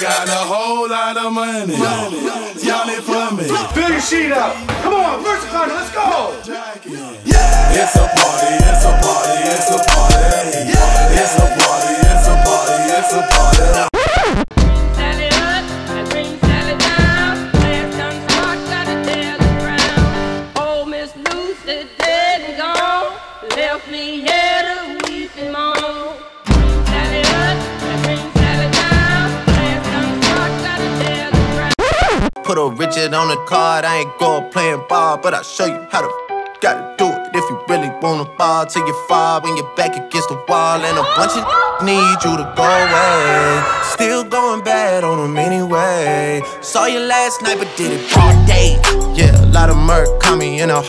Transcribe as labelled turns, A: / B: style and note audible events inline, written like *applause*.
A: got the money. Y'all ain't for me.
B: Fill your sheet up. Come on, Versacon, let's go.
A: Yeah. It's a party, it's a party, it's a party. It's a party, it's a party, it's a party.
C: Sally up, I bring Sally down. Last done rock, gotta tell the ground. Oh, Miss Lucy dead and gone. Left me here to weep and moan.
D: Put a Richard on the card, I ain't go playing ball, but I'll show you how to gotta do it. If you really wanna ball till you fall when you're back against the wall, and a bunch of *laughs* need you to go away. Still going bad on them anyway. Saw you last night, but did it broad day. Yeah, a lot of murk caught me in a